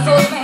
As outras